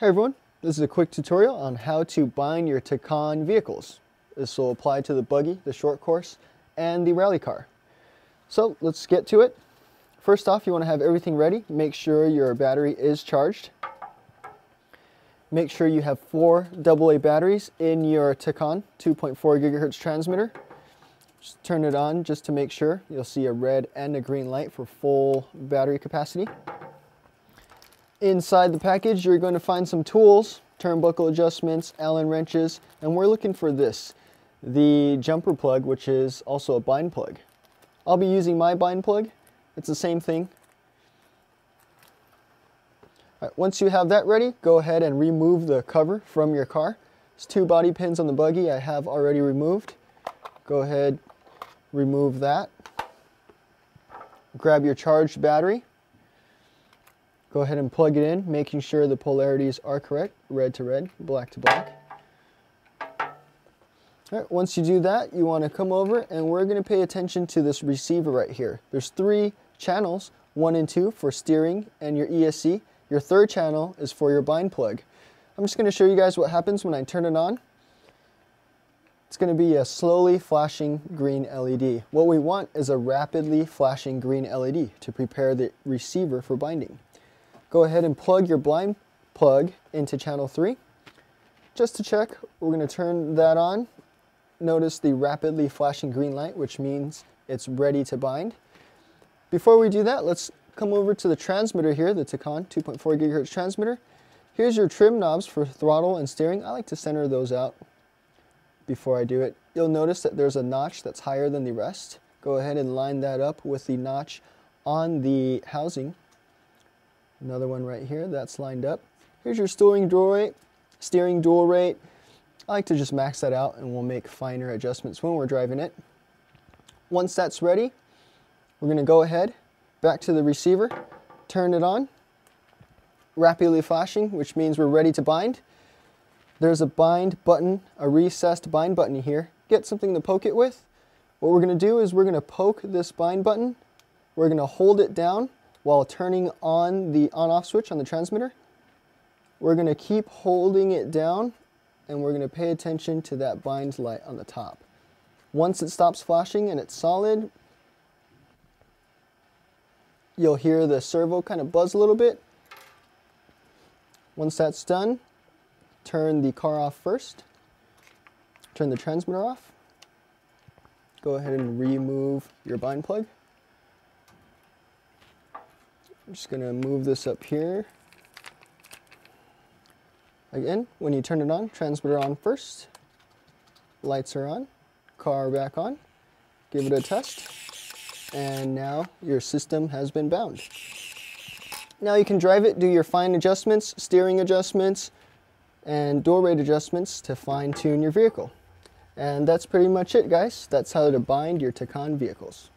Hey everyone, this is a quick tutorial on how to bind your Tacon vehicles. This will apply to the buggy, the short course, and the rally car. So let's get to it. First off, you want to have everything ready. Make sure your battery is charged. Make sure you have four AA batteries in your Tacon 2.4 gigahertz transmitter. Just turn it on just to make sure. You'll see a red and a green light for full battery capacity. Inside the package, you're going to find some tools, turnbuckle adjustments, Allen wrenches, and we're looking for this, the jumper plug, which is also a bind plug. I'll be using my bind plug. It's the same thing. Right, once you have that ready, go ahead and remove the cover from your car. There's two body pins on the buggy I have already removed. Go ahead, remove that. Grab your charged battery. Go ahead and plug it in, making sure the polarities are correct, red to red, black to black. All right, once you do that, you want to come over and we're going to pay attention to this receiver right here. There's three channels, one and two for steering and your ESC. Your third channel is for your bind plug. I'm just going to show you guys what happens when I turn it on. It's going to be a slowly flashing green LED. What we want is a rapidly flashing green LED to prepare the receiver for binding go ahead and plug your bind plug into channel 3. Just to check, we're going to turn that on. Notice the rapidly flashing green light, which means it's ready to bind. Before we do that, let's come over to the transmitter here, the Tacon 2.4 gigahertz transmitter. Here's your trim knobs for throttle and steering. I like to center those out before I do it. You'll notice that there's a notch that's higher than the rest. Go ahead and line that up with the notch on the housing Another one right here that's lined up. Here's your steering dual rate. Steering dual rate. I like to just max that out and we'll make finer adjustments when we're driving it. Once that's ready, we're going to go ahead, back to the receiver, turn it on, rapidly flashing, which means we're ready to bind. There's a bind button, a recessed bind button here. Get something to poke it with. What we're going to do is we're going to poke this bind button. We're going to hold it down while turning on the on-off switch on the transmitter. We're going to keep holding it down and we're going to pay attention to that bind light on the top. Once it stops flashing and it's solid, you'll hear the servo kind of buzz a little bit. Once that's done, turn the car off first. Turn the transmitter off. Go ahead and remove your bind plug. I'm just going to move this up here. Again, when you turn it on, transmitter on first. Lights are on. Car back on. Give it a test. And now your system has been bound. Now you can drive it, do your fine adjustments, steering adjustments, and dual rate adjustments to fine tune your vehicle. And that's pretty much it guys. That's how to bind your Tacon vehicles.